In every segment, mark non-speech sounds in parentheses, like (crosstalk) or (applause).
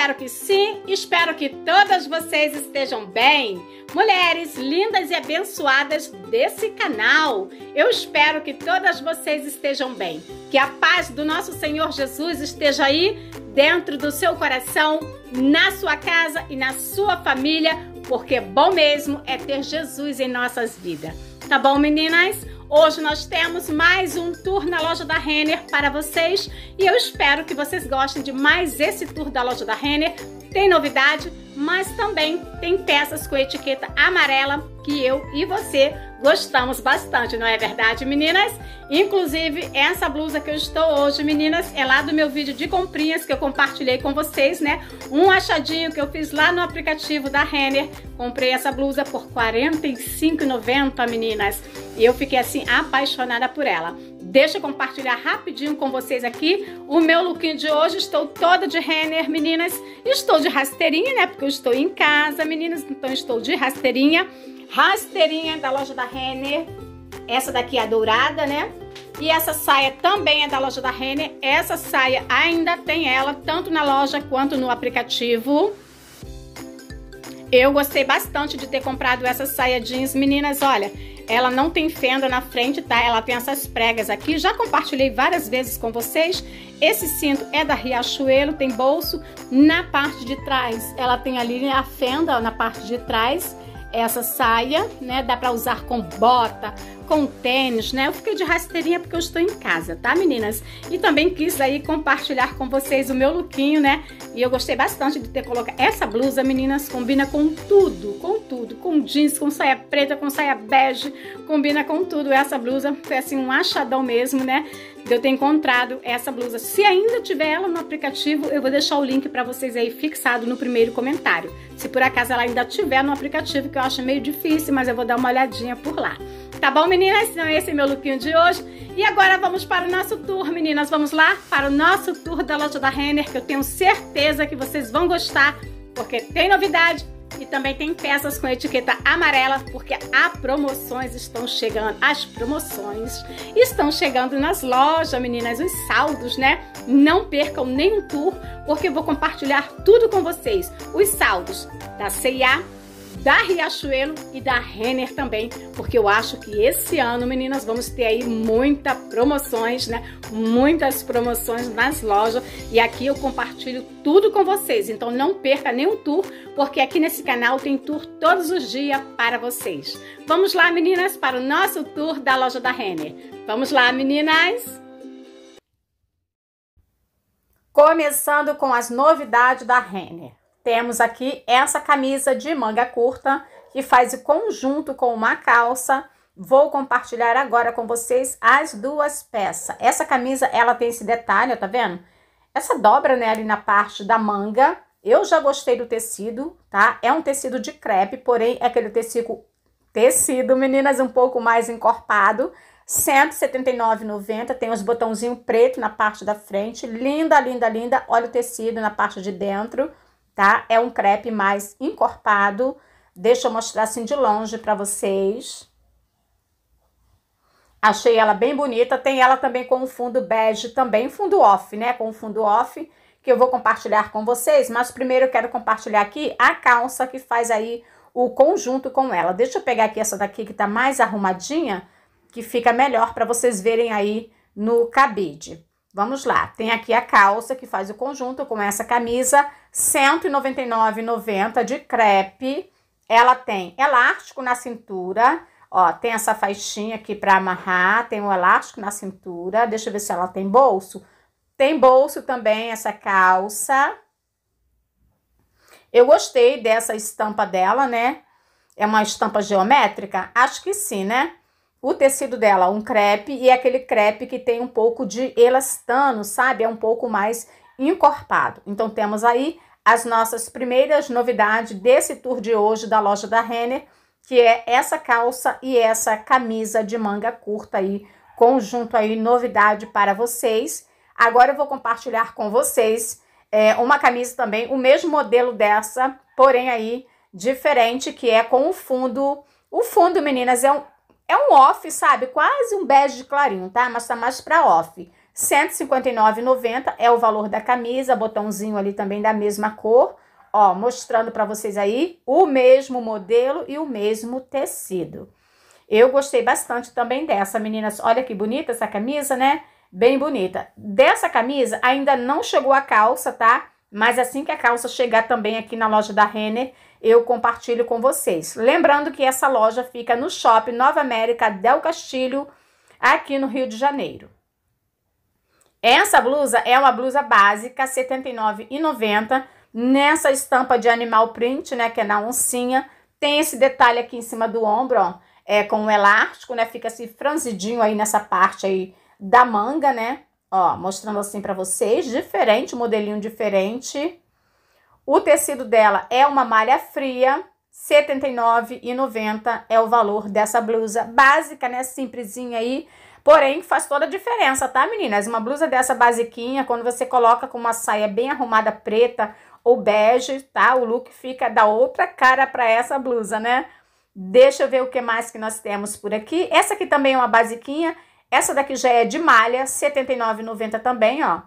Espero que sim, espero que todas vocês estejam bem. Mulheres lindas e abençoadas desse canal, eu espero que todas vocês estejam bem. Que a paz do nosso Senhor Jesus esteja aí dentro do seu coração, na sua casa e na sua família, porque bom mesmo é ter Jesus em nossas vidas. Tá bom, meninas? Hoje nós temos mais um tour na loja da Renner para vocês e eu espero que vocês gostem de mais esse tour da loja da Renner. Tem novidade, mas também tem peças com etiqueta amarela que eu e você gostamos bastante, não é verdade, meninas? Inclusive, essa blusa que eu estou hoje, meninas, é lá do meu vídeo de comprinhas que eu compartilhei com vocês, né? Um achadinho que eu fiz lá no aplicativo da Renner. Comprei essa blusa por R$ 45,90, meninas. E eu fiquei, assim, apaixonada por ela. Deixa eu compartilhar rapidinho com vocês aqui o meu lookinho de hoje. Estou toda de Renner, meninas. Estou de rasteirinha, né? Porque eu estou em casa, meninas. Então, estou de rasteirinha rasteirinha da loja da Renner. Essa daqui é a dourada, né? E essa saia também é da loja da Renner. Essa saia ainda tem ela, tanto na loja quanto no aplicativo. Eu gostei bastante de ter comprado essa saia jeans. Meninas, olha, ela não tem fenda na frente, tá? Ela tem essas pregas aqui. Já compartilhei várias vezes com vocês. Esse cinto é da Riachuelo, tem bolso na parte de trás. Ela tem ali a fenda na parte de trás essa saia, né? Dá pra usar com bota, com tênis, né? Eu fiquei de rasteirinha porque eu estou em casa, tá, meninas? E também quis aí compartilhar com vocês o meu lookinho, né? E eu gostei bastante de ter colocado essa blusa, meninas, combina com tudo, com tudo, com jeans, com saia preta, com saia bege, combina com tudo. Essa blusa foi assim um achadão mesmo, né? De eu ter encontrado essa blusa. Se ainda tiver ela no aplicativo, eu vou deixar o link para vocês aí fixado no primeiro comentário. Se por acaso ela ainda tiver no aplicativo, que eu acho meio difícil, mas eu vou dar uma olhadinha por lá. Tá bom, meninas? Então esse é meu lookinho de hoje. E agora vamos para o nosso tour, meninas. Vamos lá para o nosso tour da loja da Renner, que eu tenho certeza que vocês vão gostar, porque tem novidade, e também tem peças com etiqueta amarela, porque as promoções estão chegando. As promoções estão chegando nas lojas, meninas, os saldos, né? Não percam nenhum tour, porque eu vou compartilhar tudo com vocês. Os saldos da C&A, da Riachuelo e da Renner também, porque eu acho que esse ano, meninas, vamos ter aí muitas promoções, né? Muitas promoções nas lojas e aqui eu compartilho tudo com vocês, então não perca nenhum tour, porque aqui nesse canal tem tour todos os dias para vocês. Vamos lá, meninas, para o nosso tour da loja da Renner. Vamos lá, meninas! Começando com as novidades da Renner. Temos aqui essa camisa de manga curta que faz o conjunto com uma calça. Vou compartilhar agora com vocês as duas peças. Essa camisa, ela tem esse detalhe, ó, tá vendo? Essa dobra, né, ali na parte da manga. Eu já gostei do tecido, tá? É um tecido de crepe, porém é aquele tecido, tecido, meninas, um pouco mais encorpado. R$ 179,90. Tem os botãozinhos preto na parte da frente. Linda, linda, linda. Olha o tecido na parte de dentro tá? É um crepe mais encorpado. Deixa eu mostrar assim de longe para vocês. Achei ela bem bonita. Tem ela também com o fundo bege, também fundo off, né? Com o fundo off, que eu vou compartilhar com vocês. Mas primeiro eu quero compartilhar aqui a calça que faz aí o conjunto com ela. Deixa eu pegar aqui essa daqui que tá mais arrumadinha, que fica melhor para vocês verem aí no cabide. Vamos lá, tem aqui a calça que faz o conjunto com essa camisa, R$ 199,90 de crepe. Ela tem elástico na cintura, ó, tem essa faixinha aqui para amarrar, tem um elástico na cintura. Deixa eu ver se ela tem bolso. Tem bolso também essa calça. Eu gostei dessa estampa dela, né? É uma estampa geométrica? Acho que sim, né? O tecido dela um crepe e é aquele crepe que tem um pouco de elastano, sabe? É um pouco mais encorpado. Então temos aí as nossas primeiras novidades desse tour de hoje da loja da Renner, que é essa calça e essa camisa de manga curta aí, conjunto aí, novidade para vocês. Agora eu vou compartilhar com vocês é, uma camisa também, o mesmo modelo dessa, porém aí diferente, que é com o fundo. O fundo, meninas, é um, é um off, sabe? Quase um bege clarinho, tá? Mas tá mais pra off. 159,90 é o valor da camisa, botãozinho ali também da mesma cor. Ó, mostrando para vocês aí o mesmo modelo e o mesmo tecido. Eu gostei bastante também dessa, meninas. Olha que bonita essa camisa, né? Bem bonita. Dessa camisa ainda não chegou a calça, tá? Mas assim que a calça chegar também aqui na loja da Renner, eu compartilho com vocês. Lembrando que essa loja fica no Shopping Nova América Del Castilho, aqui no Rio de Janeiro. Essa blusa é uma blusa básica, R$ 79,90, nessa estampa de animal print, né, que é na oncinha. Tem esse detalhe aqui em cima do ombro, ó, é com um elástico, né, fica assim franzidinho aí nessa parte aí da manga, né? Ó, mostrando assim para vocês, diferente, modelinho diferente. O tecido dela é uma malha fria, R$ 79,90 é o valor dessa blusa básica, né, simplesinha aí, Porém, faz toda a diferença, tá, meninas? Uma blusa dessa basiquinha, quando você coloca com uma saia bem arrumada preta ou bege, tá? O look fica da outra cara para essa blusa, né? Deixa eu ver o que mais que nós temos por aqui. Essa aqui também é uma basiquinha. Essa daqui já é de malha, R$ 79,90 também, ó.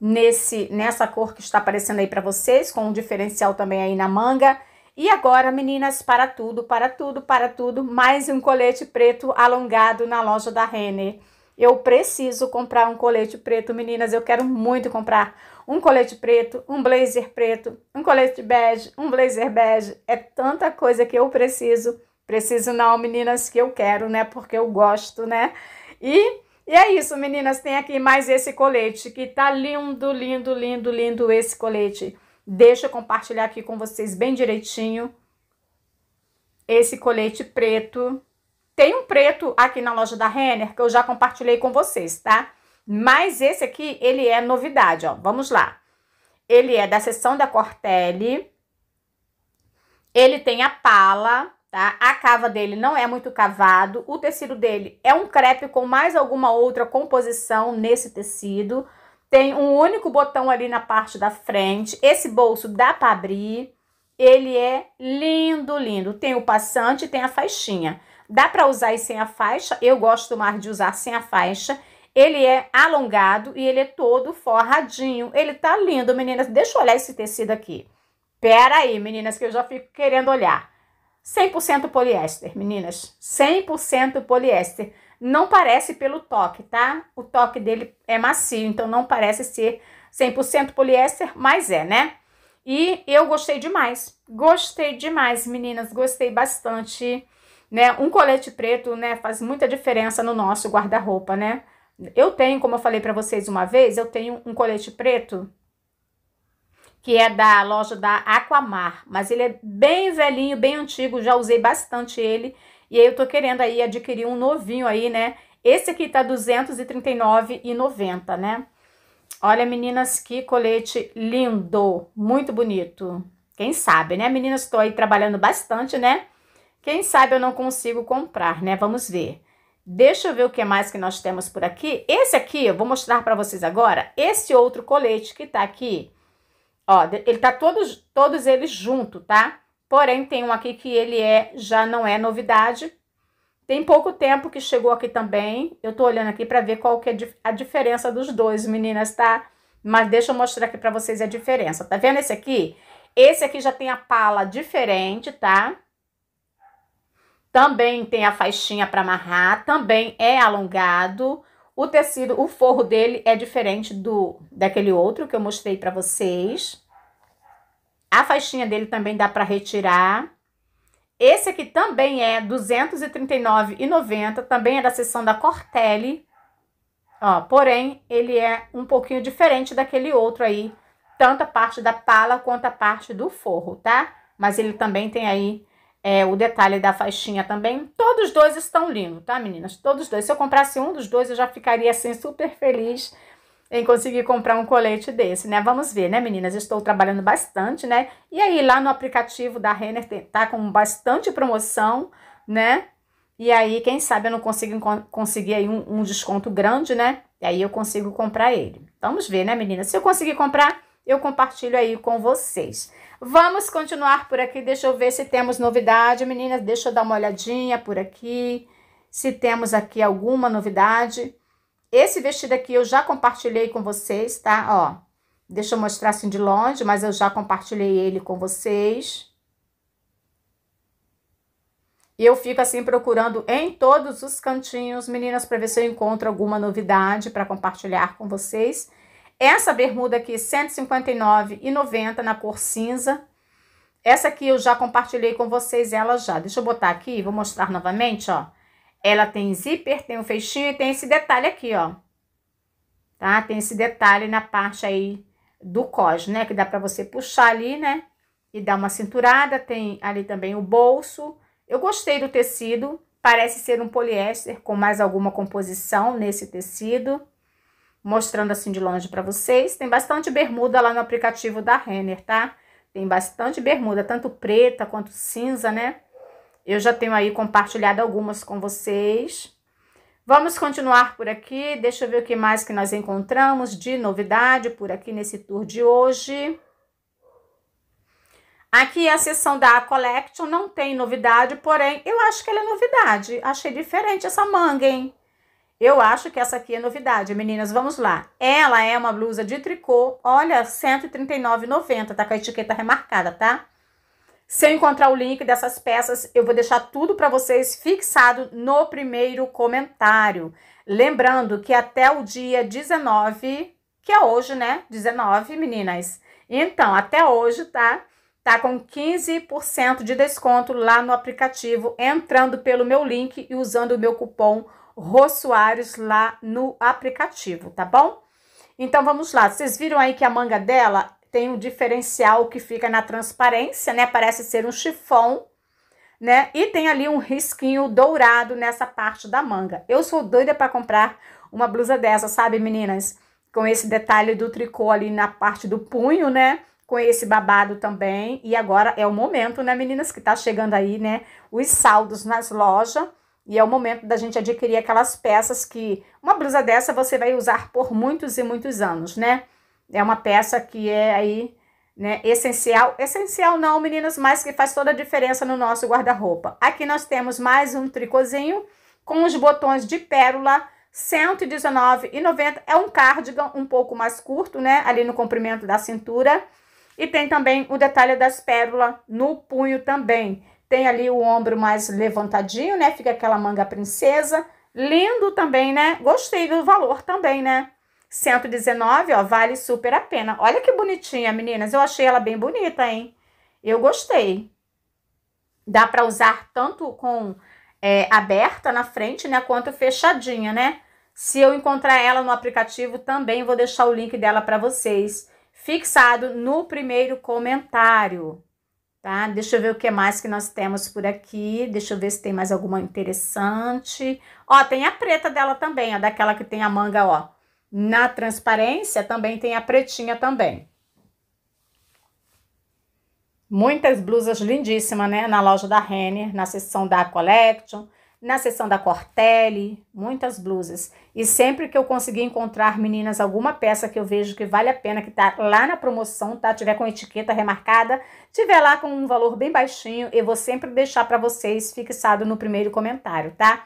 Nesse, nessa cor que está aparecendo aí para vocês, com um diferencial também aí na manga. E agora, meninas, para tudo, para tudo, para tudo, mais um colete preto alongado na loja da Renner. Eu preciso comprar um colete preto, meninas, eu quero muito comprar um colete preto, um blazer preto, um colete bege, um blazer bege. É tanta coisa que eu preciso. Preciso não, meninas, que eu quero, né? Porque eu gosto, né? E, e é isso, meninas. Tem aqui mais esse colete que tá lindo, lindo, lindo, lindo esse colete. Deixa eu compartilhar aqui com vocês bem direitinho. Esse colete preto. Tem um preto aqui na loja da Renner que eu já compartilhei com vocês, tá? Mas esse aqui, ele é novidade, ó. Vamos lá. Ele é da seção da Cortelli. Ele tem a pala, tá? A cava dele não é muito cavado. O tecido dele é um crepe com mais alguma outra composição nesse tecido. Tem um único botão ali na parte da frente. Esse bolso dá para abrir. Ele é lindo, lindo. Tem o passante tem a faixinha. Dá para usar sem a faixa. Eu gosto mais de usar sem a faixa. Ele é alongado e ele é todo forradinho. Ele tá lindo, meninas. Deixa eu olhar esse tecido aqui. Pera aí, meninas, que eu já fico querendo olhar. 100% poliéster, meninas. 100% poliéster. Não parece pelo toque, tá? O toque dele é macio, então não parece ser 100% poliéster, mas é, né? E eu gostei demais. Gostei demais, meninas. Gostei bastante, né? Um colete preto, né, faz muita diferença no nosso guarda-roupa, né? Eu tenho, como eu falei para vocês uma vez, eu tenho um colete preto que é da loja da Aquamar, mas ele é bem velhinho, bem antigo, já usei bastante ele e aí eu tô querendo aí adquirir um novinho aí, né? Esse aqui tá R$ 239,90, né? Olha, meninas, que colete lindo, muito bonito. Quem sabe, né? Meninas, estou aí trabalhando bastante, né? Quem sabe eu não consigo comprar, né? Vamos ver. Deixa eu ver o que mais que nós temos por aqui. Esse aqui, eu vou mostrar para vocês agora. Esse outro colete que tá aqui, ó, ele tá todos, todos eles junto, tá? Porém, tem um aqui que ele é já não é novidade. Tem pouco tempo que chegou aqui também. Eu tô olhando aqui para ver qual que é a diferença dos dois, meninas, tá? Mas deixa eu mostrar aqui para vocês a diferença. Tá vendo esse aqui? Esse aqui já tem a pala diferente, tá? Também tem a faixinha para amarrar, também é alongado. O tecido, o forro dele é diferente do daquele outro que eu mostrei para vocês. A faixinha dele também dá para retirar. Esse aqui também é R$ 239,90, também é da seção da Cortelli. Ó, porém, ele é um pouquinho diferente daquele outro aí, tanto a parte da pala quanto a parte do forro, tá? Mas ele também tem aí é, o detalhe da faixinha também. Todos dois estão lindos, tá, meninas? Todos dois. Se eu comprasse um dos dois, eu já ficaria, assim, super feliz em conseguir comprar um colete desse, né? Vamos ver, né, meninas? Estou trabalhando bastante, né? E aí, lá no aplicativo da Renner tá com bastante promoção, né? E aí, quem sabe eu não consigo conseguir aí um, um desconto grande, né? E aí eu consigo comprar ele. Vamos ver, né, meninas? Se eu conseguir comprar, eu compartilho aí com vocês. Vamos continuar por aqui. Deixa eu ver se temos novidade, meninas. Deixa eu dar uma olhadinha por aqui. Se temos aqui alguma novidade. Esse vestido aqui eu já compartilhei com vocês, tá? Ó, deixa eu mostrar assim de longe, mas eu já compartilhei ele com vocês. E eu fico assim procurando em todos os cantinhos, meninas, para ver se eu encontro alguma novidade para compartilhar com vocês. Essa bermuda aqui, R$ 159,90 na cor cinza. Essa aqui eu já compartilhei com vocês ela já. Deixa eu botar aqui, vou mostrar novamente, ó. Ela tem zíper, tem um fechinho e tem esse detalhe aqui, ó. Tá? Tem esse detalhe na parte aí do cos, né? Que dá pra você puxar ali, né? E dar uma cinturada. Tem ali também o bolso. Eu gostei do tecido, parece ser um poliéster com mais alguma composição nesse tecido. Mostrando assim de longe para vocês. Tem bastante bermuda lá no aplicativo da Renner, tá? Tem bastante bermuda, tanto preta quanto cinza, né? Eu já tenho aí compartilhado algumas com vocês. Vamos continuar por aqui. Deixa eu ver o que mais que nós encontramos de novidade por aqui nesse tour de hoje. Aqui a seção da Collection não tem novidade, porém eu acho que ela é novidade. Achei diferente essa manga, hein? Eu acho que essa aqui é novidade, meninas. Vamos lá. Ela é uma blusa de tricô. Olha, R$ 139,90. Tá com a etiqueta remarcada, tá? Se eu encontrar o link dessas peças, eu vou deixar tudo para vocês fixado no primeiro comentário. Lembrando que até o dia 19, que é hoje, né? 19, meninas. Então, até hoje, tá? tá com 15% de desconto lá no aplicativo, entrando pelo meu link e usando o meu cupom Rossoares lá no aplicativo, tá bom? Então vamos lá, vocês viram aí que a manga dela tem um diferencial que fica na transparência, né? Parece ser um chifão, né? E tem ali um risquinho dourado nessa parte da manga. Eu sou doida para comprar uma blusa dessa, sabe, meninas? Com esse detalhe do tricô ali na parte do punho, né? com esse babado também. E agora é o momento, né, meninas, que tá chegando aí, né, os saldos nas lojas. E é o momento da gente adquirir aquelas peças que uma blusa dessa você vai usar por muitos e muitos anos, né? É uma peça que é aí, né, essencial. Essencial não, meninas, mas que faz toda a diferença no nosso guarda-roupa. Aqui nós temos mais um tricôzinho com os botões de pérola, R$ 119,90. É um cardigan um pouco mais curto, né, ali no comprimento da cintura. E tem também o detalhe das pérolas no punho também. Tem ali o ombro mais levantadinho, né? Fica aquela manga princesa. Lindo também, né? Gostei do valor também, né? 119, ó, vale super a pena. Olha que bonitinha, meninas. Eu achei ela bem bonita, hein? Eu gostei. Dá para usar tanto com é, aberta na frente, né? Quanto fechadinha, né? Se eu encontrar ela no aplicativo, também vou deixar o link dela para vocês fixado no primeiro comentário, tá? Deixa eu ver o que mais que nós temos por aqui. Deixa eu ver se tem mais alguma interessante. Ó, tem a preta dela também, ó, daquela que tem a manga, ó. Na transparência também tem a pretinha também. Muitas blusas lindíssimas, né? Na loja da Renner, na seção da Collection na seção da Cortelli, muitas blusas. E sempre que eu conseguir encontrar, meninas, alguma peça que eu vejo que vale a pena, que tá lá na promoção, tá? Tiver com etiqueta remarcada, tiver lá com um valor bem baixinho, eu vou sempre deixar para vocês fixado no primeiro comentário, tá?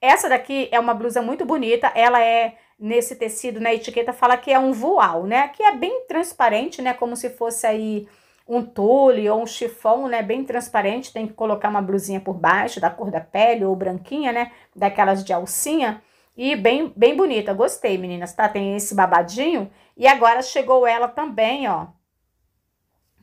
Essa daqui é uma blusa muito bonita, ela é nesse tecido, na etiqueta fala que é um voal, né? Que é bem transparente, né? Como se fosse aí um tule ou um chifão, né, bem transparente, tem que colocar uma blusinha por baixo, da cor da pele ou branquinha, né, daquelas de alcinha, e bem, bem bonita, gostei, meninas, tá? Tem esse babadinho, e agora chegou ela também, ó,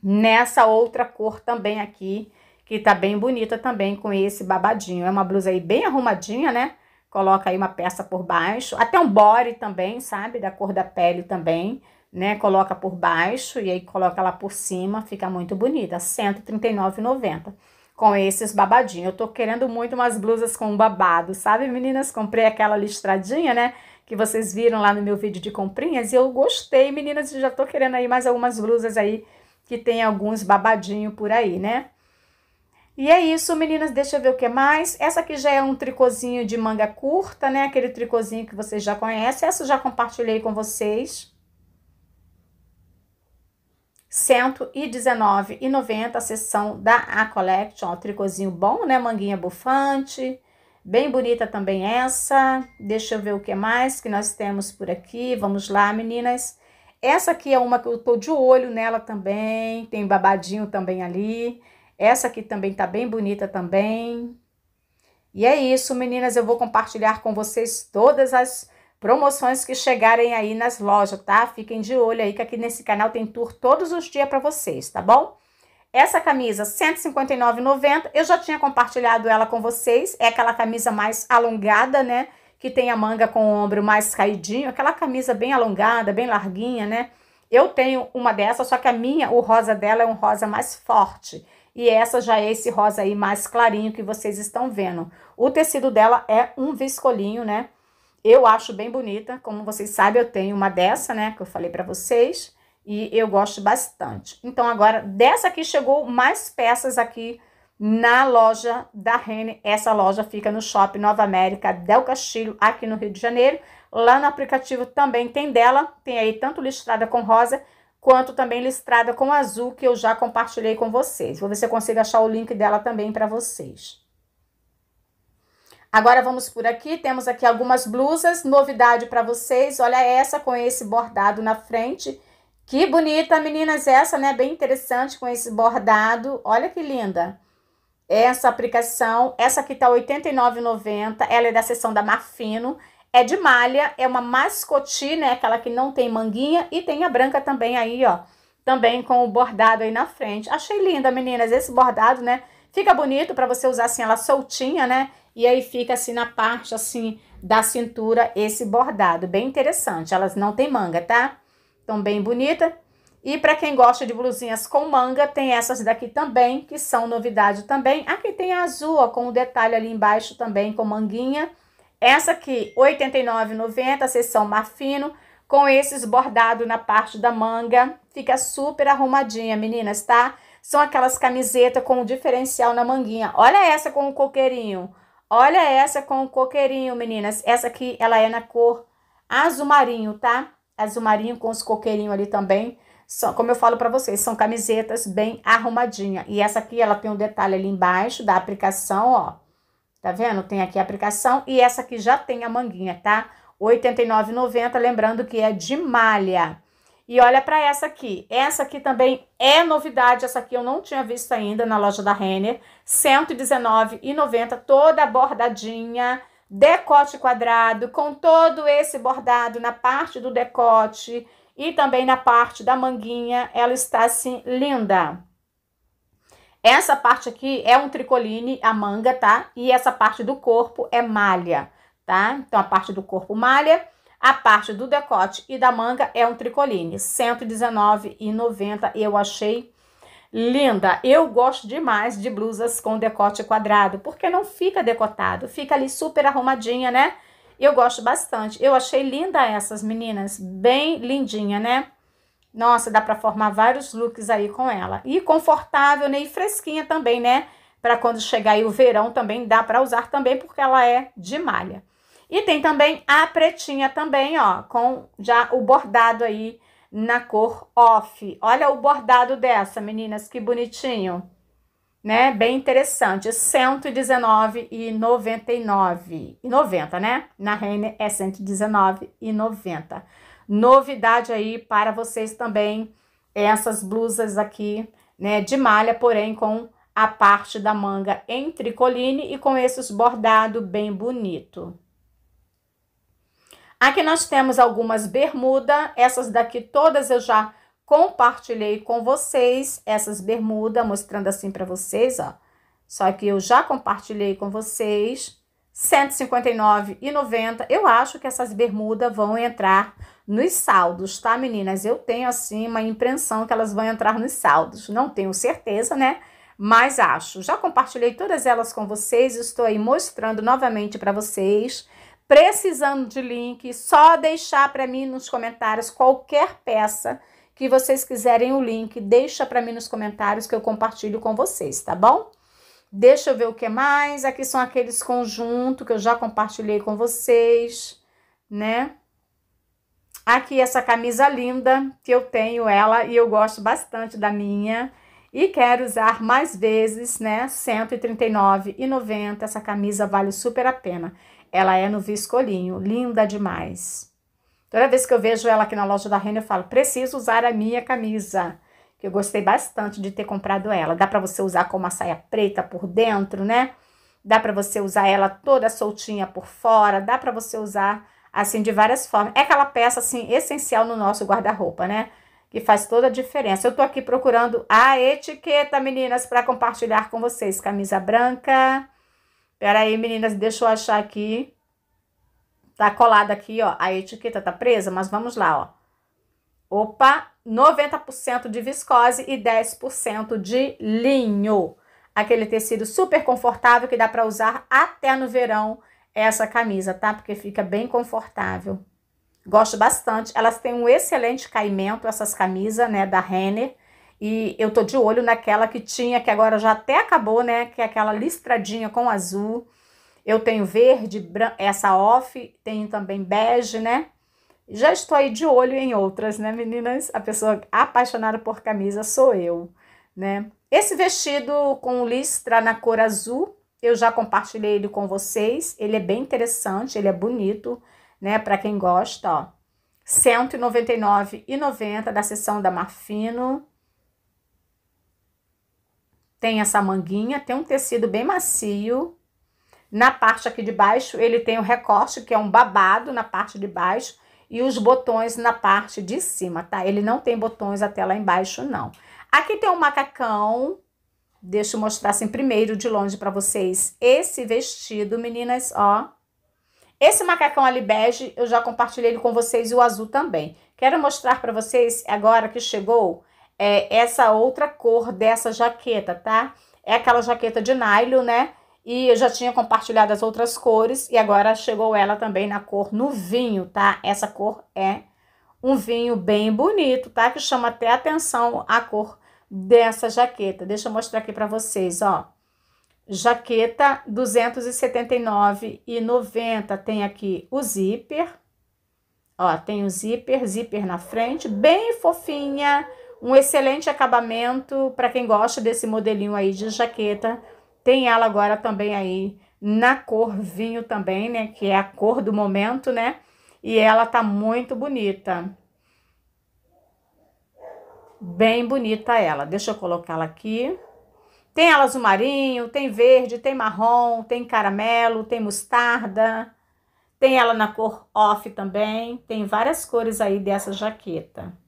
nessa outra cor também aqui, que tá bem bonita também com esse babadinho. É uma blusa aí bem arrumadinha, né? Coloca aí uma peça por baixo, até um body também, sabe? Da cor da pele também né? Coloca por baixo e aí coloca lá por cima, fica muito bonita. R$ 139,90 com esses babadinhos. Eu tô querendo muito umas blusas com babado, sabe, meninas? Comprei aquela listradinha, né? Que vocês viram lá no meu vídeo de comprinhas e eu gostei, meninas, já tô querendo aí mais algumas blusas aí que tem alguns babadinhos por aí, né? E é isso, meninas, deixa eu ver o que mais. Essa aqui já é um tricôzinho de manga curta, né? Aquele tricôzinho que vocês já conhecem. Essa eu já compartilhei com vocês. 119,90 a seção da A Collection, ó, tricôzinho bom, né? Manguinha bufante, Bem bonita também essa. Deixa eu ver o que mais que nós temos por aqui. Vamos lá, meninas. Essa aqui é uma que eu tô de olho nela também. Tem babadinho também ali. Essa aqui também tá bem bonita também. E é isso, meninas. Eu vou compartilhar com vocês todas as promoções que chegarem aí nas lojas, tá? Fiquem de olho aí que aqui nesse canal tem tour todos os dias para vocês, tá bom? Essa camisa, R$ 159,90, eu já tinha compartilhado ela com vocês. É aquela camisa mais alongada, né? Que tem a manga com o ombro mais caidinho. Aquela camisa bem alongada, bem larguinha, né? Eu tenho uma dessa, só que a minha, o rosa dela é um rosa mais forte. E essa já é esse rosa aí mais clarinho que vocês estão vendo. O tecido dela é um viscolinho, né? Eu acho bem bonita. Como vocês sabem, eu tenho uma dessa, né? Que eu falei pra vocês e eu gosto bastante. Então, agora, dessa aqui chegou mais peças aqui na loja da Rene. Essa loja fica no Shopping Nova América Del Castilho, aqui no Rio de Janeiro. Lá no aplicativo também tem dela, tem aí tanto listrada com rosa, quanto também listrada com azul, que eu já compartilhei com vocês. Vou ver se eu consigo achar o link dela também para vocês. Agora vamos por aqui, temos aqui algumas blusas, novidade para vocês. Olha essa com esse bordado na frente que bonita, meninas, essa, né? Bem interessante com esse bordado. Olha que linda. Essa aplicação, essa aqui tá R$ 89,90. Ela é da seção da Marfino. É de malha, é uma mascote, né? Aquela que não tem manguinha. E tem a branca também aí, ó. Também com o bordado aí na frente. Achei linda, meninas, esse bordado, né? Fica bonito para você usar assim ela soltinha, né? E aí fica assim na parte, assim, da cintura esse bordado. Bem interessante. Elas não tem manga, tá? Então, bem bonita. E para quem gosta de blusinhas com manga, tem essas daqui também, que são novidade também. Aqui tem a azul, ó, com o detalhe ali embaixo também, com manguinha. Essa aqui, R$ 89,90, seção marfino, com esses bordados na parte da manga. Fica super arrumadinha, meninas, tá? São aquelas camisetas com o diferencial na manguinha. Olha essa com o coqueirinho. Olha essa com o coqueirinho, meninas. Essa aqui, ela é na cor azul marinho, tá? azul marinho com os coqueirinhos ali também. São, como eu falo para vocês, são camisetas bem arrumadinha. E essa aqui, ela tem um detalhe ali embaixo da aplicação, ó. Tá vendo? Tem aqui a aplicação e essa aqui já tem a manguinha, tá? R$ 89,90, lembrando que é de malha. E olha para essa aqui. Essa aqui também é novidade. Essa aqui eu não tinha visto ainda na loja da Renner. R$ 119,90, toda bordadinha decote quadrado, com todo esse bordado na parte do decote e também na parte da manguinha, ela está assim linda. Essa parte aqui é um tricoline, a manga, tá? E essa parte do corpo é malha, tá? Então, a parte do corpo malha, a parte do decote e da manga é um tricoline. R$ 119,90 eu achei linda. Eu gosto demais de blusas com decote quadrado, porque não fica decotado, fica ali super arrumadinha, né? Eu gosto bastante. Eu achei linda essas meninas, bem lindinha, né? Nossa, dá para formar vários looks aí com ela. E confortável, né? E fresquinha também, né? Para quando chegar aí o verão também dá para usar também, porque ela é de malha. E tem também a pretinha também, ó, com já o bordado aí na cor off. Olha o bordado dessa, meninas, que bonitinho. Né? Bem interessante. R$ 119,99. E 90, né? Na Renner é R$ 119,90. Novidade aí para vocês também, essas blusas aqui, né, de malha, porém com a parte da manga em tricoline e com esses bordado bem bonito. Aqui nós temos algumas bermudas, essas daqui todas eu já compartilhei com vocês, essas bermudas, mostrando assim para vocês, ó. Só que eu já compartilhei com vocês, R$ 159,90. Eu acho que essas bermudas vão entrar nos saldos, tá, meninas? Eu tenho, assim, uma impressão que elas vão entrar nos saldos. Não tenho certeza, né? Mas acho. Já compartilhei todas elas com vocês, estou aí mostrando novamente para vocês. Precisando de link, só deixar para mim nos comentários qualquer peça que vocês quiserem o link, deixa para mim nos comentários que eu compartilho com vocês, tá bom? Deixa eu ver o que mais. Aqui são aqueles conjuntos que eu já compartilhei com vocês, né? Aqui essa camisa linda, que eu tenho ela e eu gosto bastante da minha. e quer usar mais vezes, né? R$ 139,90. Essa camisa vale super a pena. Ela é no viscolinho, linda demais. Toda vez que eu vejo ela aqui na loja da Renner, eu falo: preciso usar a minha camisa. Que eu gostei bastante de ter comprado ela. Dá para você usar com uma saia preta por dentro, né? Dá para você usar ela toda soltinha por fora. Dá para você usar assim de várias formas. É aquela peça assim essencial no nosso guarda-roupa, né? Que faz toda a diferença. Eu tô aqui procurando a etiqueta, meninas, para compartilhar com vocês. Camisa branca. Pera aí, meninas, deixa eu achar aqui. Tá colada aqui, ó. A etiqueta tá presa, mas vamos lá, ó. Opa, 90% de viscose e 10% de linho. Aquele tecido super confortável que dá para usar até no verão essa camisa, tá? Porque fica bem confortável. Gosto bastante. Elas têm um excelente caimento, essas camisas, né, da Renner. E eu tô de olho naquela que tinha, que agora já até acabou, né? Que é aquela listradinha com azul. Eu tenho verde, essa off, tenho também bege, né? Já estou aí de olho em outras, né, meninas? A pessoa apaixonada por camisa sou eu, né? Esse vestido com listra na cor azul, eu já compartilhei ele com vocês. Ele é bem interessante, ele é bonito, né? Para quem gosta, ó. R$ 199,90 da seção da Marfino. Tem essa manguinha, tem um tecido bem macio. Na parte aqui de baixo, ele tem o recorte, que é um babado na parte de baixo, e os botões na parte de cima, tá? Ele não tem botões até lá embaixo, não. Aqui tem um macacão, deixa eu mostrar assim primeiro de longe para vocês. Esse vestido, meninas, ó. Esse macacão ali bege, eu já compartilhei ele com vocês e o azul também. Quero mostrar para vocês agora que chegou é, essa outra cor dessa jaqueta, tá? É aquela jaqueta de nylon, né? E eu já tinha compartilhado as outras cores e agora chegou ela também na cor no vinho, tá? Essa cor é um vinho bem bonito, tá? Que chama até atenção a cor dessa jaqueta. Deixa eu mostrar aqui para vocês, ó. Jaqueta 279,90. Tem aqui o zíper. Ó, tem o zíper, zíper na frente, bem fofinha, um excelente acabamento para quem gosta desse modelinho aí de jaqueta tem ela agora também aí na cor vinho também, né? Que é a cor do momento, né? E ela tá muito bonita. Bem bonita ela. Deixa eu colocá-la aqui. Tem ela azul marinho, tem verde, tem marrom, tem caramelo, tem mostarda. Tem ela na cor off também. Tem várias cores aí dessa jaqueta.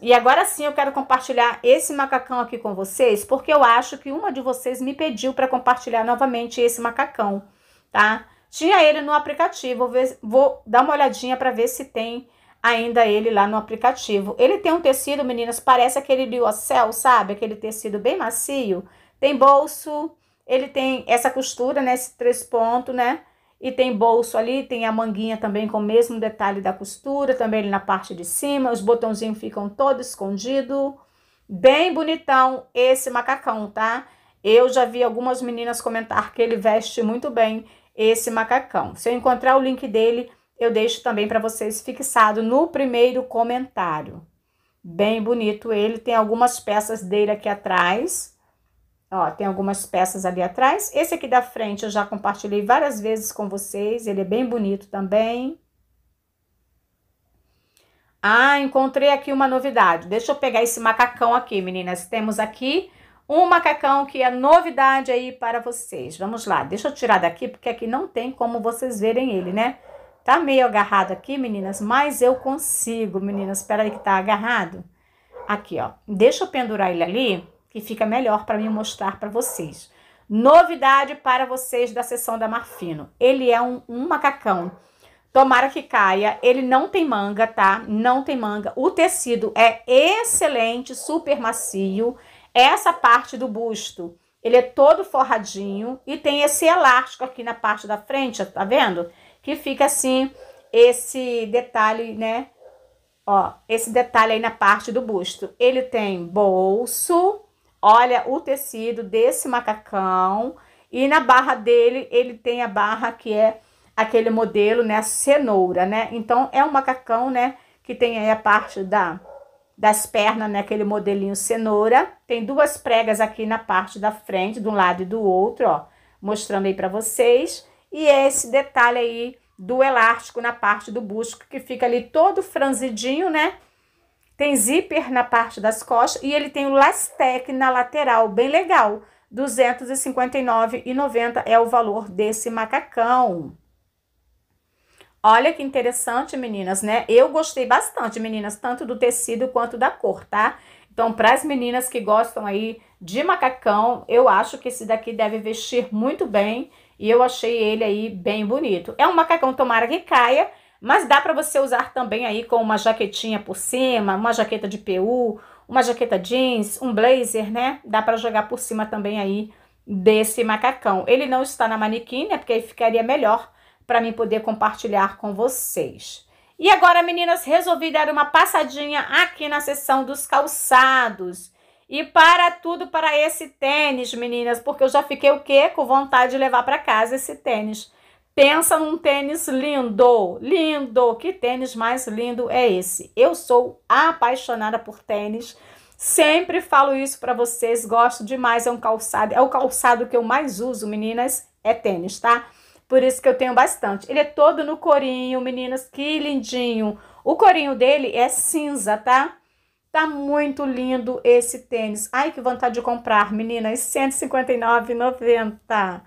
E agora sim eu quero compartilhar esse macacão aqui com vocês, porque eu acho que uma de vocês me pediu para compartilhar novamente esse macacão, tá? Tinha ele no aplicativo, vou, ver, vou dar uma olhadinha para ver se tem ainda ele lá no aplicativo. Ele tem um tecido, meninas, parece aquele liocel, sabe? Aquele tecido bem macio. Tem bolso, ele tem essa costura, né? Esse três pontos, né? E tem bolso ali, tem a manguinha também com o mesmo detalhe da costura, também na parte de cima. Os botãozinhos ficam todos escondidos. Bem bonitão esse macacão, tá? Eu já vi algumas meninas comentar que ele veste muito bem esse macacão. Se eu encontrar o link dele, eu deixo também para vocês fixado no primeiro comentário. Bem bonito ele, tem algumas peças dele aqui atrás. Ó, tem algumas peças ali atrás. Esse aqui da frente eu já compartilhei várias vezes com vocês. Ele é bem bonito também. Ah, encontrei aqui uma novidade. Deixa eu pegar esse macacão aqui, meninas. Temos aqui um macacão que é novidade aí para vocês. Vamos lá, deixa eu tirar daqui, porque aqui não tem como vocês verem ele, né? Tá meio agarrado aqui, meninas, mas eu consigo, meninas. Espera aí que tá agarrado. Aqui, ó. Deixa eu pendurar ele ali que fica melhor para mim mostrar para vocês. Novidade para vocês da sessão da Marfino. Ele é um, um macacão. Tomara que caia. Ele não tem manga, tá? Não tem manga. O tecido é excelente, super macio. Essa parte do busto, ele é todo forradinho e tem esse elástico aqui na parte da frente, tá vendo? Que fica assim, esse detalhe, né? Ó, esse detalhe aí na parte do busto. Ele tem bolso, Olha o tecido desse macacão e na barra dele ele tem a barra que é aquele modelo, né, cenoura, né? Então é um macacão, né, que tem aí a parte da das pernas, né? Aquele modelinho cenoura. Tem duas pregas aqui na parte da frente, de um lado e do outro, ó. Mostrando aí pra vocês. E esse detalhe aí do elástico na parte do busto, que fica ali todo franzidinho, né? Tem zíper na parte das costas e ele tem o lastec na lateral, bem legal. R$ 259,90 é o valor desse macacão. Olha que interessante, meninas, né? Eu gostei bastante, meninas, tanto do tecido quanto da cor, tá? Então, para as meninas que gostam aí de macacão, eu acho que esse daqui deve vestir muito bem e eu achei ele aí bem bonito. É um macacão, tomara que caia, mas dá para você usar também aí com uma jaquetinha por cima, uma jaqueta de PU, uma jaqueta jeans, um blazer, né? Dá para jogar por cima também aí desse macacão. Ele não está na manequim, né? Porque aí ficaria melhor para mim poder compartilhar com vocês. E agora, meninas, resolvi dar uma passadinha aqui na seção dos calçados. E para tudo para esse tênis, meninas, porque eu já fiquei o quê? Com vontade de levar para casa esse tênis. Pensa num tênis lindo, lindo. Que tênis mais lindo é esse? Eu sou apaixonada por tênis. Sempre falo isso para vocês, gosto demais, é um calçado, é o calçado que eu mais uso, meninas, é tênis, tá? Por isso que eu tenho bastante. Ele é todo no corinho, meninas, que lindinho. O corinho dele é cinza, tá? Tá muito lindo esse tênis. Ai, que vontade de comprar, meninas. R$ 159,90.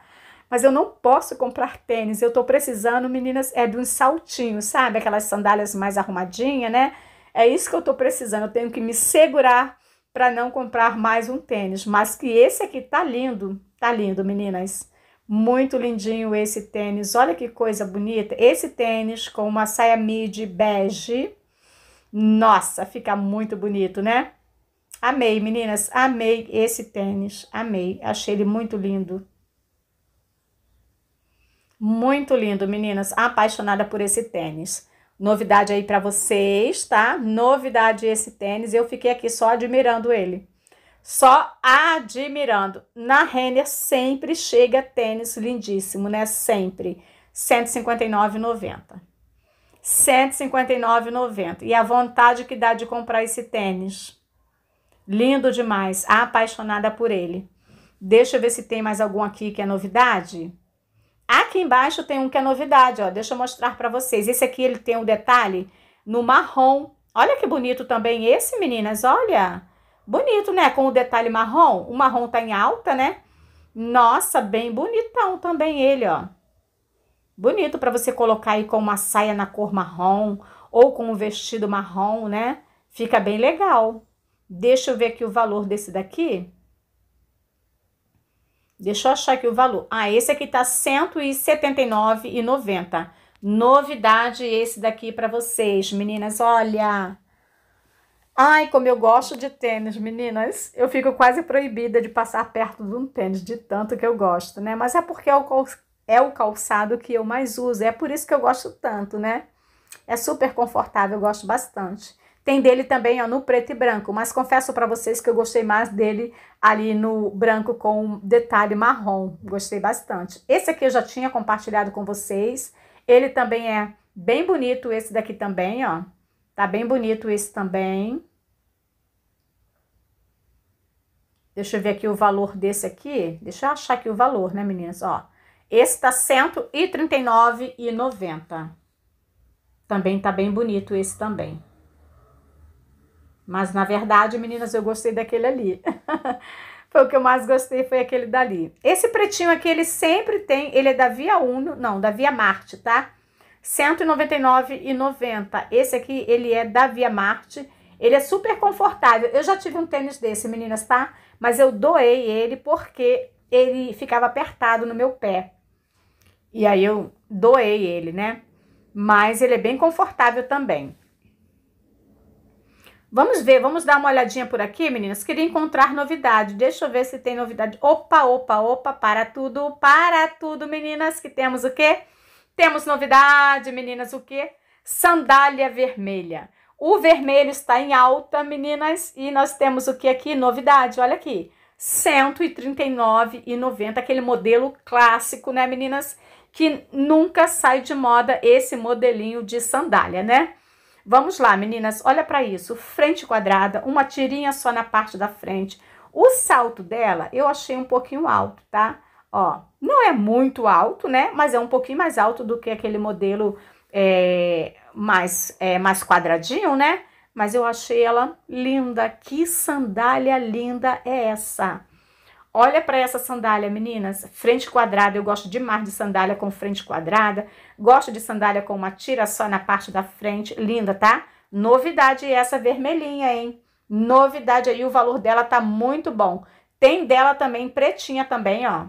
Mas eu não posso comprar tênis. Eu tô precisando, meninas, é de um saltinho, sabe? Aquelas sandálias mais arrumadinhas, né? É isso que eu tô precisando. Eu tenho que me segurar para não comprar mais um tênis. Mas que esse aqui tá lindo. Tá lindo, meninas. Muito lindinho esse tênis. Olha que coisa bonita. Esse tênis com uma saia midi bege. Nossa, fica muito bonito, né? Amei, meninas. Amei esse tênis. Amei. Achei ele muito lindo. Muito lindo, meninas. Apaixonada por esse tênis. Novidade aí para vocês, tá? Novidade esse tênis. Eu fiquei aqui só admirando ele só admirando. Na Renner sempre chega tênis lindíssimo, né? Sempre. R$ 159,90. 159,90. E a vontade que dá de comprar esse tênis. Lindo demais. Apaixonada por ele. Deixa eu ver se tem mais algum aqui que é novidade. Aqui embaixo tem um que é novidade, ó. Deixa eu mostrar para vocês. Esse aqui ele tem um detalhe no marrom. Olha que bonito também esse, meninas. Olha. Bonito, né? Com o detalhe marrom. O marrom tá em alta, né? Nossa, bem bonitão também ele, ó. Bonito para você colocar aí com uma saia na cor marrom ou com um vestido marrom, né? Fica bem legal. Deixa eu ver aqui o valor desse daqui. Deixa eu achar aqui o valor. Ah, esse aqui tá R$ 179,90. Novidade esse daqui para vocês, meninas. Olha, Ai, como eu gosto de tênis, meninas. Eu fico quase proibida de passar perto de um tênis, de tanto que eu gosto, né? Mas é porque é o, é o calçado que eu mais uso. É por isso que eu gosto tanto, né? É super confortável, eu gosto bastante. Tem dele também, ó, no preto e branco, mas confesso para vocês que eu gostei mais dele ali no branco com detalhe marrom. Gostei bastante. Esse aqui eu já tinha compartilhado com vocês. Ele também é bem bonito, esse daqui também, ó. Tá bem bonito esse também. Deixa eu ver aqui o valor desse aqui. Deixa eu achar aqui o valor, né, meninas? Ó, esse tá R$ 139,90. Também tá bem bonito esse também. Mas, na verdade, meninas, eu gostei daquele ali. (laughs) foi o que eu mais gostei, foi aquele dali. Esse pretinho aqui, ele sempre tem, ele é da Via Uno, não, da Via Marte, tá? 199,90. Esse aqui, ele é da Via Marte. Ele é super confortável. Eu já tive um tênis desse, meninas, tá? Mas eu doei ele porque ele ficava apertado no meu pé. E aí eu doei ele, né? Mas ele é bem confortável também. Vamos ver, vamos dar uma olhadinha por aqui, meninas. Queria encontrar novidade. Deixa eu ver se tem novidade. Opa, opa, opa, para tudo, para tudo, meninas. Que temos o quê? Temos novidade, meninas, o quê? Sandália vermelha. O vermelho está em alta, meninas, e nós temos o que aqui? Novidade, olha aqui. R$ 139,90, aquele modelo clássico, né, meninas? Que nunca sai de moda esse modelinho de sandália, né? Vamos lá, meninas, olha para isso. Frente quadrada, uma tirinha só na parte da frente. O salto dela eu achei um pouquinho alto, tá? Ó, não é muito alto, né? Mas é um pouquinho mais alto do que aquele modelo é, mais, é, mais quadradinho, né? Mas eu achei ela linda. Que sandália linda é essa? Olha para essa sandália, meninas. Frente quadrada, eu gosto demais de sandália com frente quadrada. Gosto de sandália com uma tira só na parte da frente. Linda, tá? Novidade essa vermelhinha, hein? Novidade aí, o valor dela tá muito bom. Tem dela também pretinha também, ó.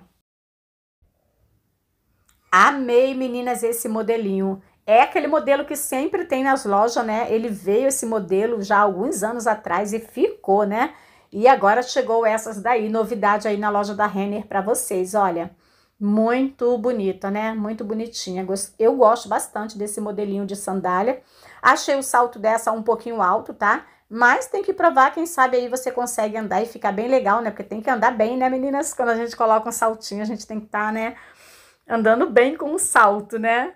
Amei, meninas, esse modelinho. É aquele modelo que sempre tem nas lojas, né? Ele veio esse modelo já há alguns anos atrás e ficou, né? E agora chegou essas daí, novidade aí na loja da Renner para vocês, olha. Muito bonita, né? Muito bonitinha. Eu gosto bastante desse modelinho de sandália. Achei o salto dessa um pouquinho alto, tá? Mas tem que provar, quem sabe aí você consegue andar e ficar bem legal, né? Porque tem que andar bem, né, meninas? Quando a gente coloca um saltinho, a gente tem que estar, tá, né? Andando bem com o salto, né?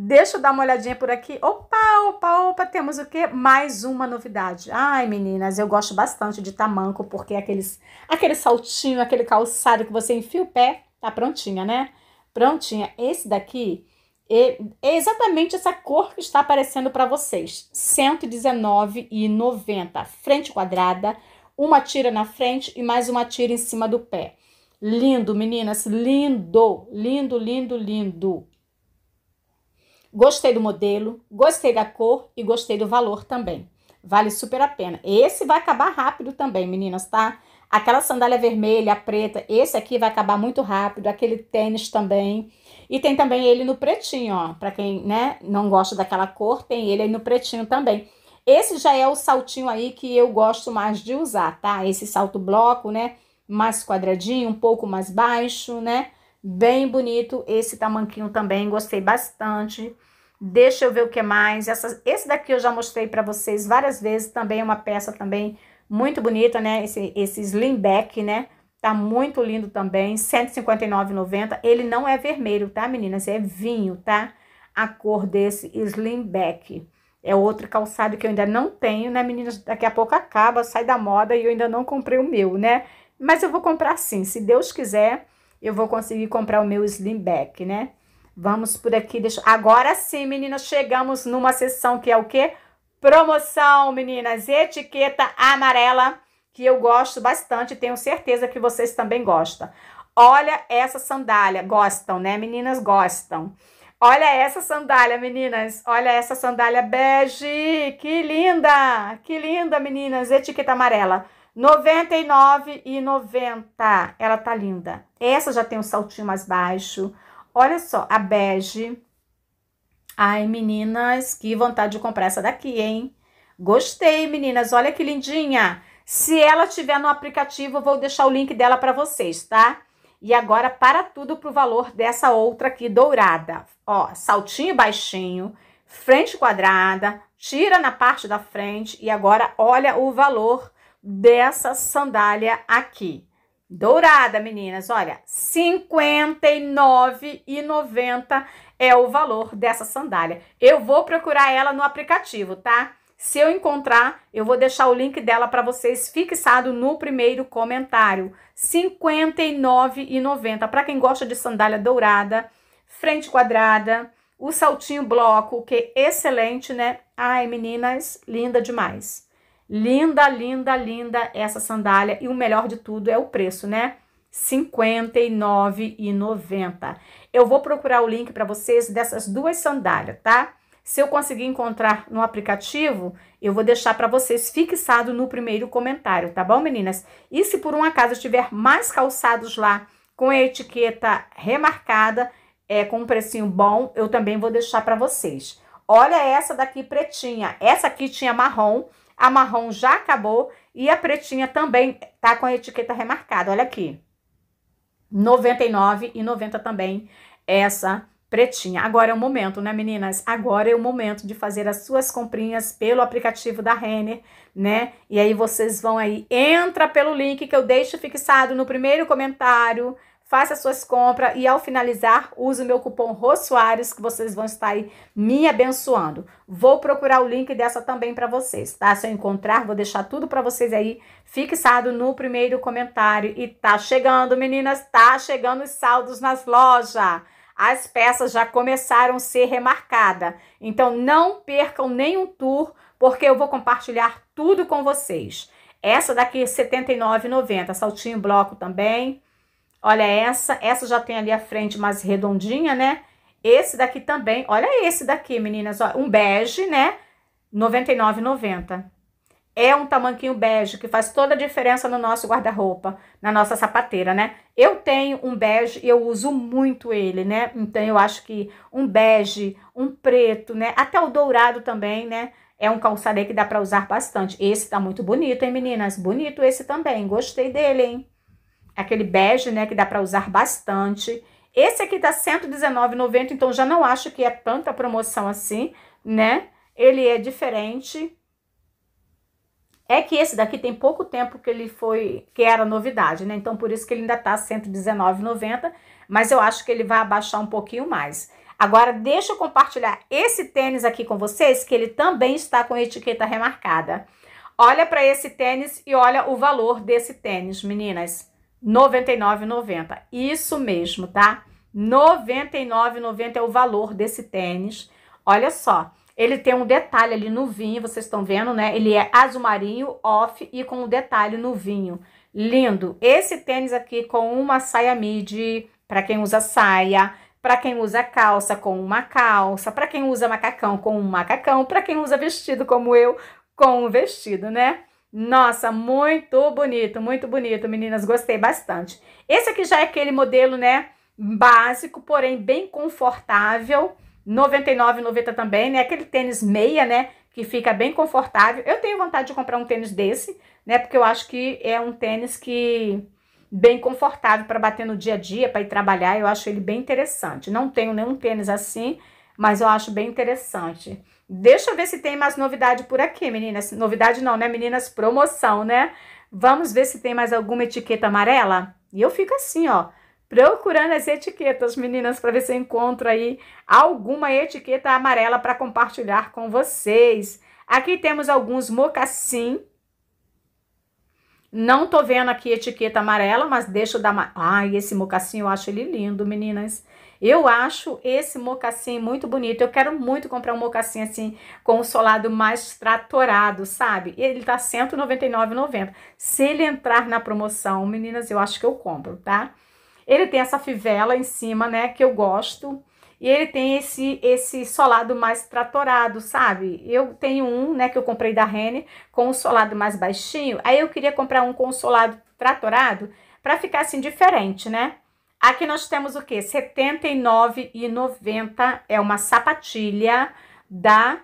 Deixa eu dar uma olhadinha por aqui. Opa, opa, opa, temos o quê? Mais uma novidade. Ai, meninas, eu gosto bastante de tamanco, porque aqueles, aquele saltinho, aquele calçado que você enfia o pé, tá prontinha, né? Prontinha. Esse daqui é, é exatamente essa cor que está aparecendo para vocês. R$ 119,90. Frente quadrada, uma tira na frente e mais uma tira em cima do pé. Lindo, meninas, lindo, lindo, lindo, lindo. Gostei do modelo, gostei da cor e gostei do valor também. Vale super a pena. Esse vai acabar rápido também, meninas, tá? Aquela sandália vermelha, preta, esse aqui vai acabar muito rápido. Aquele tênis também. E tem também ele no pretinho, ó. Pra quem, né, não gosta daquela cor, tem ele aí no pretinho também. Esse já é o saltinho aí que eu gosto mais de usar, tá? Esse salto bloco, né? Mais quadradinho, um pouco mais baixo, né? Bem bonito esse tamanquinho também, gostei bastante. Deixa eu ver o que mais. Essa, esse daqui eu já mostrei para vocês várias vezes, também é uma peça também muito bonita, né? Esse, esse slim back, né? Tá muito lindo também, R$ 159,90. Ele não é vermelho, tá, meninas? É vinho, tá? A cor desse slim back. É outro calçado que eu ainda não tenho, né, meninas? Daqui a pouco acaba, sai da moda e eu ainda não comprei o meu, né? Mas eu vou comprar sim, se Deus quiser eu vou conseguir comprar o meu slim back, né? Vamos por aqui, deixa... Agora sim, meninas, chegamos numa sessão que é o quê? Promoção, meninas, etiqueta amarela, que eu gosto bastante, tenho certeza que vocês também gostam. Olha essa sandália, gostam, né, meninas? Gostam. Olha essa sandália, meninas. Olha essa sandália bege. Que linda! Que linda, meninas. Etiqueta amarela. R$ 99,90. Ela tá linda. Essa já tem um saltinho mais baixo. Olha só, a bege. Ai, meninas, que vontade de comprar essa daqui, hein? Gostei, meninas. Olha que lindinha. Se ela tiver no aplicativo, eu vou deixar o link dela para vocês, tá? E agora, para tudo pro valor dessa outra aqui, dourada. Ó, saltinho baixinho, frente quadrada, tira na parte da frente. E agora, olha o valor dessa sandália aqui. Dourada, meninas, olha, R$ 59,90 é o valor dessa sandália. Eu vou procurar ela no aplicativo, tá? Se eu encontrar, eu vou deixar o link dela para vocês fixado no primeiro comentário. R$ 59,90. Para quem gosta de sandália dourada, frente quadrada, o saltinho bloco, que é excelente, né? Ai, meninas, linda demais. Linda, linda, linda essa sandália. E o melhor de tudo é o preço, né? R$ 59,90. Eu vou procurar o link para vocês dessas duas sandálias, tá? Se eu conseguir encontrar no aplicativo, eu vou deixar para vocês fixado no primeiro comentário, tá bom, meninas? E se por um acaso tiver mais calçados lá com a etiqueta remarcada, é, com um precinho bom, eu também vou deixar para vocês. Olha essa daqui pretinha. Essa aqui tinha marrom, a marrom já acabou e a pretinha também tá com a etiqueta remarcada. Olha aqui. R$ 99,90 também essa pretinha. Agora é o momento, né, meninas? Agora é o momento de fazer as suas comprinhas pelo aplicativo da Renner, né? E aí vocês vão aí, entra pelo link que eu deixo fixado no primeiro comentário, faça suas compras e ao finalizar, use o meu cupom Rossoares que vocês vão estar aí me abençoando. Vou procurar o link dessa também para vocês, tá? Se eu encontrar, vou deixar tudo para vocês aí fixado no primeiro comentário. E tá chegando, meninas, tá chegando os saldos nas lojas. As peças já começaram a ser remarcadas. Então não percam nenhum tour, porque eu vou compartilhar tudo com vocês. Essa daqui R$ 79,90, saltinho bloco também. Olha essa, essa já tem ali a frente mais redondinha, né? Esse daqui também, olha esse daqui, meninas, ó, um bege, né? R$ 99,90. É um tamanquinho bege que faz toda a diferença no nosso guarda-roupa, na nossa sapateira, né? Eu tenho um bege e eu uso muito ele, né? Então eu acho que um bege, um preto, né? Até o dourado também, né? É um calçado aí que dá para usar bastante. Esse tá muito bonito, hein, meninas? Bonito esse também. Gostei dele, hein? Aquele bege, né, que dá para usar bastante. Esse aqui tá R$119,90, então já não acho que é tanta promoção assim, né? Ele é diferente. É que esse daqui tem pouco tempo que ele foi, que era novidade, né? Então por isso que ele ainda tá R$119,90, mas eu acho que ele vai abaixar um pouquinho mais. Agora, deixa eu compartilhar esse tênis aqui com vocês, que ele também está com etiqueta remarcada. Olha para esse tênis e olha o valor desse tênis, meninas. 99,90. Isso mesmo, tá? 99,90 é o valor desse tênis. Olha só, ele tem um detalhe ali no vinho, vocês estão vendo, né? Ele é azul marinho, off e com um detalhe no vinho. Lindo. Esse tênis aqui com uma saia midi, para quem usa saia, para quem usa calça com uma calça, para quem usa macacão com um macacão, para quem usa vestido como eu com um vestido, né? Nossa, muito bonito, muito bonito, meninas, gostei bastante. Esse aqui já é aquele modelo, né, básico, porém bem confortável, 99,90 também, né, aquele tênis meia, né, que fica bem confortável. Eu tenho vontade de comprar um tênis desse, né, porque eu acho que é um tênis que bem confortável para bater no dia a dia, para ir trabalhar, eu acho ele bem interessante. Não tenho nenhum tênis assim, mas eu acho bem interessante. Deixa eu ver se tem mais novidade por aqui, meninas. Novidade não, né, meninas? Promoção, né? Vamos ver se tem mais alguma etiqueta amarela? E eu fico assim, ó, procurando as etiquetas, meninas, para ver se eu encontro aí alguma etiqueta amarela para compartilhar com vocês. Aqui temos alguns mocassim. Não tô vendo aqui etiqueta amarela, mas deixa eu dar uma... Ai, esse mocassim eu acho ele lindo, meninas. Eu acho esse mocassim muito bonito. Eu quero muito comprar um mocassim assim, com o solado mais tratorado, sabe? Ele tá R$199,90. Se ele entrar na promoção, meninas, eu acho que eu compro, tá? Ele tem essa fivela em cima, né, que eu gosto. E ele tem esse esse solado mais tratorado, sabe? Eu tenho um, né, que eu comprei da Rene com o solado mais baixinho. Aí eu queria comprar um com o solado tratorado para ficar assim diferente, né? Aqui nós temos o que? R$ 79,90 é uma sapatilha da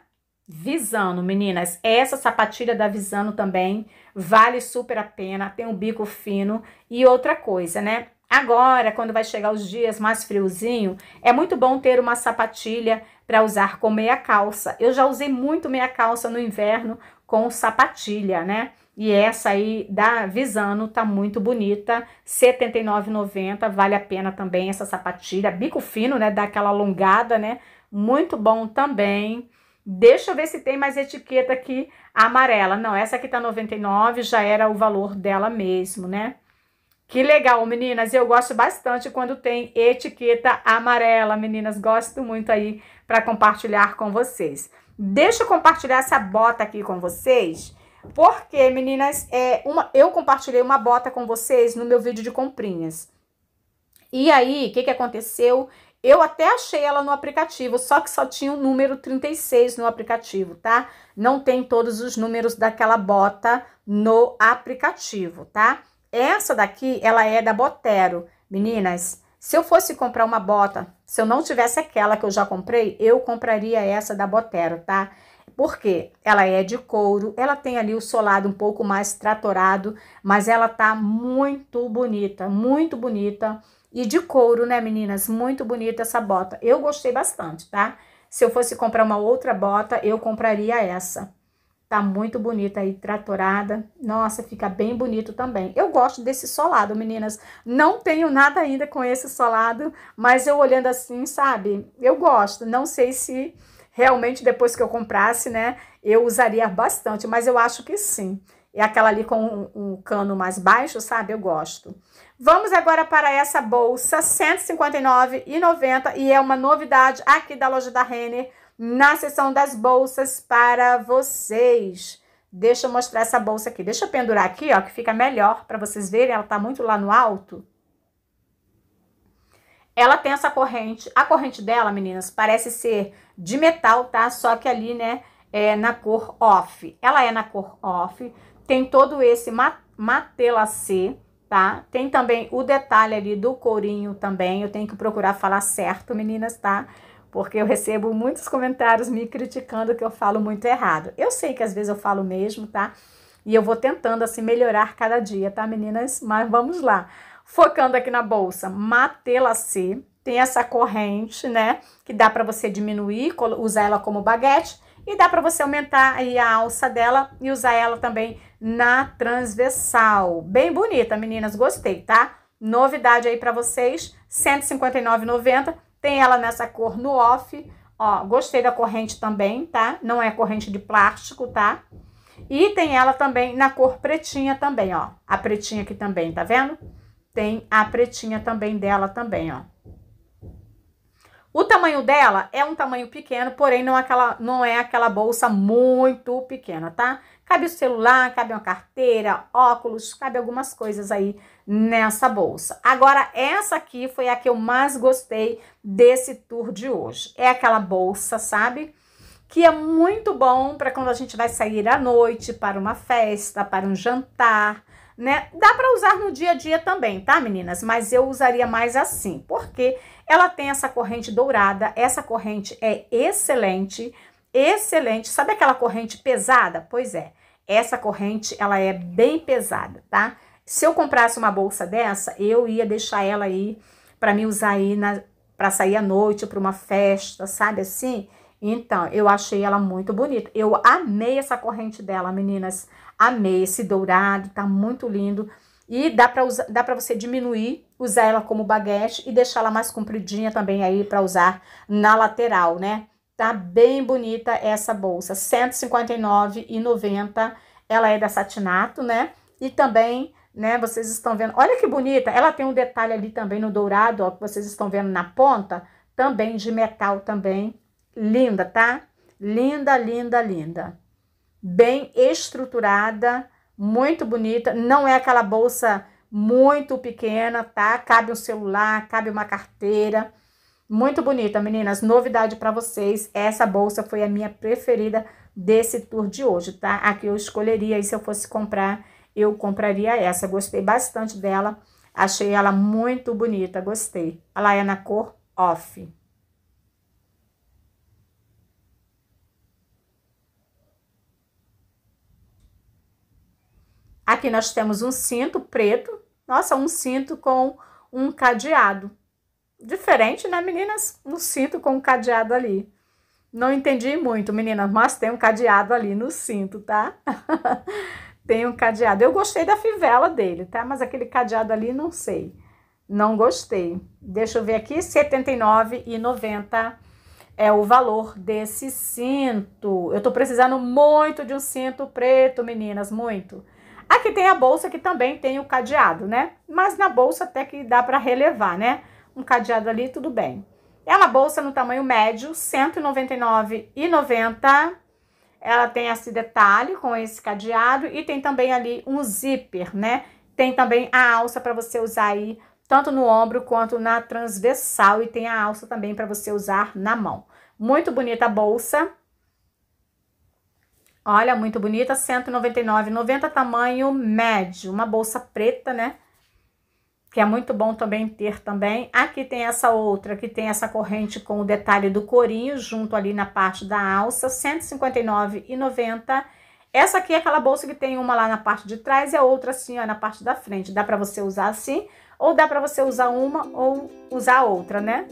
Visano, meninas. Essa sapatilha da Visano também vale super a pena, tem um bico fino e outra coisa, né? Agora, quando vai chegar os dias mais friozinho, é muito bom ter uma sapatilha para usar com meia calça. Eu já usei muito meia calça no inverno com sapatilha, né? E essa aí da Visano tá muito bonita, R$ 79,90, vale a pena também essa sapatilha, bico fino, né, dá aquela alongada, né, muito bom também. Deixa eu ver se tem mais etiqueta aqui amarela. Não, essa aqui tá 99, já era o valor dela mesmo, né? Que legal, meninas. Eu gosto bastante quando tem etiqueta amarela, meninas. Gosto muito aí para compartilhar com vocês. Deixa eu compartilhar essa bota aqui com vocês porque, meninas, é uma, eu compartilhei uma bota com vocês no meu vídeo de comprinhas. E aí, o que, que aconteceu? Eu até achei ela no aplicativo, só que só tinha o número 36 no aplicativo, tá? Não tem todos os números daquela bota no aplicativo, tá? Essa daqui, ela é da Botero. Meninas, se eu fosse comprar uma bota, se eu não tivesse aquela que eu já comprei, eu compraria essa da Botero, tá? Porque ela é de couro, ela tem ali o solado um pouco mais tratorado, mas ela tá muito bonita, muito bonita. E de couro, né, meninas? Muito bonita essa bota. Eu gostei bastante, tá? Se eu fosse comprar uma outra bota, eu compraria essa. Tá muito bonita aí, tratorada. Nossa, fica bem bonito também. Eu gosto desse solado, meninas. Não tenho nada ainda com esse solado, mas eu olhando assim, sabe? Eu gosto. Não sei se realmente depois que eu comprasse, né, eu usaria bastante, mas eu acho que sim. É aquela ali com um, um cano mais baixo, sabe? Eu gosto. Vamos agora para essa bolsa, R$ 159,90 e é uma novidade aqui da loja da Renner na seção das bolsas para vocês. Deixa eu mostrar essa bolsa aqui. Deixa eu pendurar aqui, ó, que fica melhor para vocês verem. Ela tá muito lá no alto. Ela tem essa corrente. A corrente dela, meninas, parece ser de metal, tá? Só que ali, né, é na cor off. Ela é na cor off. Tem todo esse matelacê, tá? Tem também o detalhe ali do corinho também. Eu tenho que procurar falar certo, meninas, tá? Porque eu recebo muitos comentários me criticando que eu falo muito errado. Eu sei que às vezes eu falo mesmo, tá? E eu vou tentando assim melhorar cada dia, tá, meninas? Mas vamos lá. Focando aqui na bolsa, Matelacê. Tem essa corrente, né? Que dá para você diminuir, usar ela como baguete. E dá para você aumentar aí a alça dela e usar ela também na transversal. Bem bonita, meninas, gostei, tá? Novidade aí para vocês, R$ 159,90. Tem ela nessa cor no off. Ó, gostei da corrente também, tá? Não é corrente de plástico, tá? E tem ela também na cor pretinha também, ó. A pretinha aqui também, tá vendo? Tem a pretinha também dela também, ó. O tamanho dela é um tamanho pequeno, porém não é aquela, não é aquela bolsa muito pequena, tá? Cabe o celular, cabe uma carteira, óculos, cabe algumas coisas aí nessa bolsa. Agora, essa aqui foi a que eu mais gostei desse tour de hoje. É aquela bolsa, sabe? Que é muito bom para quando a gente vai sair à noite, para uma festa, para um jantar, né? Dá para usar no dia a dia também, tá, meninas? Mas eu usaria mais assim, porque ela tem essa corrente dourada, essa corrente é excelente, excelente. Sabe aquela corrente pesada? Pois é, essa corrente, ela é bem pesada, tá? Se eu comprasse uma bolsa dessa, eu ia deixar ela aí para me usar aí para sair à noite para uma festa, sabe assim? Então, eu achei ela muito bonita. Eu amei essa corrente dela, meninas. Amei esse dourado, tá muito lindo. E dá para dá para você diminuir, usar ela como baguete e deixar ela mais compridinha também aí para usar na lateral, né? Tá bem bonita essa bolsa, R$ 159,90. Ela é da Satinato, né? E também, né, vocês estão vendo, olha que bonita. Ela tem um detalhe ali também no dourado, ó, que vocês estão vendo na ponta, também de metal também. Linda, tá? Linda, linda, linda bem estruturada, muito bonita. Não é aquela bolsa muito pequena, tá? Cabe um celular, cabe uma carteira. Muito bonita, meninas. Novidade para vocês. Essa bolsa foi a minha preferida desse tour de hoje, tá? Aqui eu escolheria, e se eu fosse comprar, eu compraria essa. Gostei bastante dela. Achei ela muito bonita, gostei. Ela é na cor off. Aqui nós temos um cinto preto. Nossa, um cinto com um cadeado. Diferente, né, meninas? Um cinto com um cadeado ali. Não entendi muito, meninas, mas tem um cadeado ali no cinto, tá? (laughs) tem um cadeado. Eu gostei da fivela dele, tá? Mas aquele cadeado ali, não sei. Não gostei. Deixa eu ver aqui, R$ 79,90 é o valor desse cinto. Eu tô precisando muito de um cinto preto, meninas, muito. Aqui tem a bolsa que também tem o cadeado, né? Mas na bolsa até que dá para relevar, né? Um cadeado ali, tudo bem. É uma bolsa no tamanho médio, R$ 199,90. Ela tem esse detalhe com esse cadeado e tem também ali um zíper, né? Tem também a alça para você usar aí tanto no ombro quanto na transversal e tem a alça também para você usar na mão. Muito bonita a bolsa. Olha, muito bonita, 199,90 tamanho médio, uma bolsa preta, né? Que é muito bom também ter também. Aqui tem essa outra, que tem essa corrente com o detalhe do corinho, junto ali na parte da alça, 159,90. Essa aqui é aquela bolsa que tem uma lá na parte de trás e a outra assim, ó, na parte da frente. Dá para você usar assim, ou dá para você usar uma ou usar outra, né?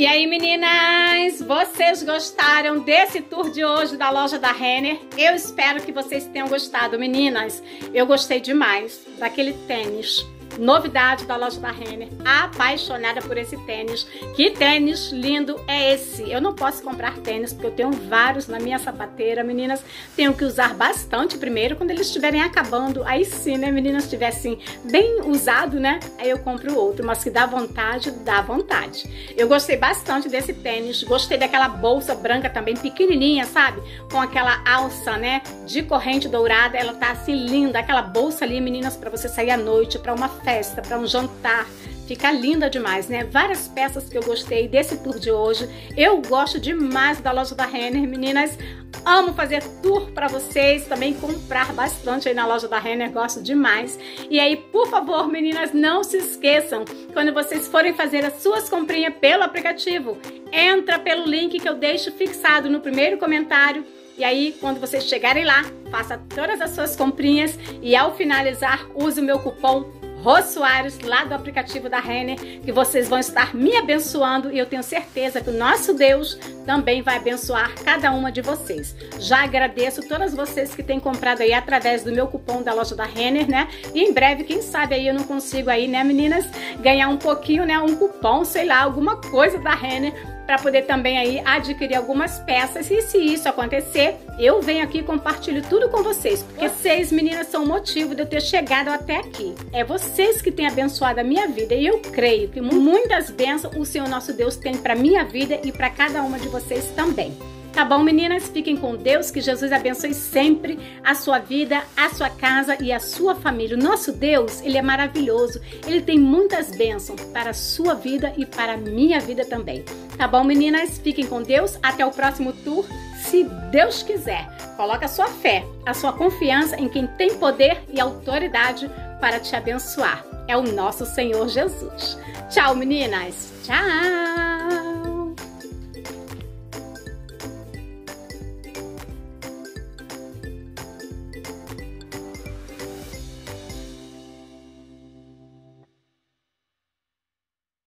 E aí, meninas, vocês gostaram desse tour de hoje da loja da Renner? Eu espero que vocês tenham gostado, meninas. Eu gostei demais daquele tênis novidade da loja da Renner. Apaixonada por esse tênis. Que tênis lindo é esse? Eu não posso comprar tênis porque eu tenho vários na minha sapateira, meninas. Tenho que usar bastante primeiro quando eles estiverem acabando. Aí sim, né, meninas, tivessem bem usado, né? Aí eu compro outro, mas que dá vontade, dá vontade. Eu gostei bastante desse tênis. Gostei daquela bolsa branca também, pequenininha, sabe? Com aquela alça, né, de corrente dourada. Ela tá assim linda, aquela bolsa ali, meninas, para você sair à noite para uma festa para um jantar. Fica linda demais, né? Várias peças que eu gostei desse tour de hoje. Eu gosto demais da loja da Renner, meninas. Amo fazer tour para vocês, também comprar bastante aí na loja da Renner, gosto demais. E aí, por favor, meninas, não se esqueçam, quando vocês forem fazer as suas comprinhas pelo aplicativo, entra pelo link que eu deixo fixado no primeiro comentário. E aí, quando vocês chegarem lá, faça todas as suas comprinhas e ao finalizar, use o meu cupom Rô Soares, lá do aplicativo da Renner, que vocês vão estar me abençoando e eu tenho certeza que o nosso Deus também vai abençoar cada uma de vocês. Já agradeço todas vocês que têm comprado aí através do meu cupom da loja da Renner, né? E em breve, quem sabe aí eu não consigo aí, né, meninas, ganhar um pouquinho, né, um cupom, sei lá, alguma coisa da Renner para poder também aí adquirir algumas peças. E se isso acontecer, eu venho aqui e compartilho tudo com vocês, porque vocês, meninas, são o motivo de eu ter chegado até aqui. É vocês que têm abençoado a minha vida e eu creio que muitas bênçãos o Senhor nosso Deus tem para minha vida e para cada uma de vocês também. Tá bom, meninas? Fiquem com Deus, que Jesus abençoe sempre a sua vida, a sua casa e a sua família. O nosso Deus, ele é maravilhoso. Ele tem muitas bênçãos para a sua vida e para a minha vida também. Tá bom, meninas? Fiquem com Deus. Até o próximo tour, se Deus quiser. Coloque a sua fé, a sua confiança em quem tem poder e autoridade para te abençoar. É o nosso Senhor Jesus. Tchau, meninas. Tchau.